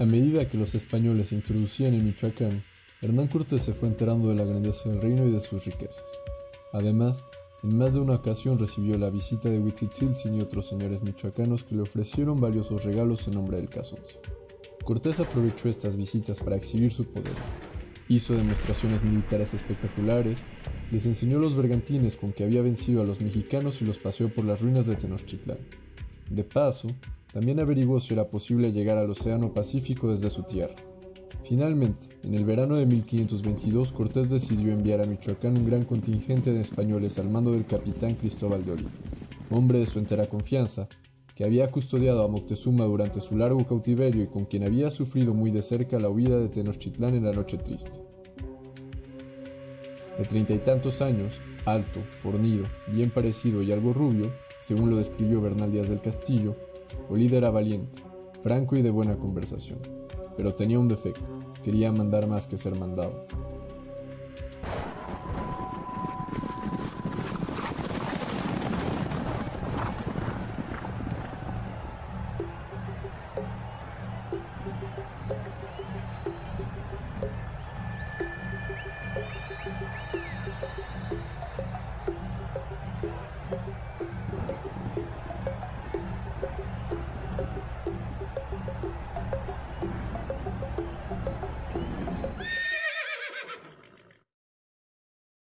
A medida que los españoles se introducían en Michoacán, Hernán Cortés se fue enterando de la grandeza del reino y de sus riquezas. Además, en más de una ocasión recibió la visita de Huitzitziltzin y otros señores michoacanos que le ofrecieron valiosos regalos en nombre del Casonce. Cortés aprovechó estas visitas para exhibir su poder. Hizo demostraciones militares espectaculares, les enseñó los bergantines con que había vencido a los mexicanos y los paseó por las ruinas de Tenochtitlán. De paso, también averiguó si era posible llegar al Océano Pacífico desde su tierra. Finalmente, en el verano de 1522, Cortés decidió enviar a Michoacán un gran contingente de españoles al mando del capitán Cristóbal de Olid, hombre de su entera confianza, que había custodiado a Moctezuma durante su largo cautiverio y con quien había sufrido muy de cerca la huida de Tenochtitlán en la Noche Triste. De treinta y tantos años, alto, fornido, bien parecido y algo rubio, según lo describió Bernal Díaz del Castillo, Olida era valiente, franco y de buena conversación, pero tenía un defecto, quería mandar más que ser mandado.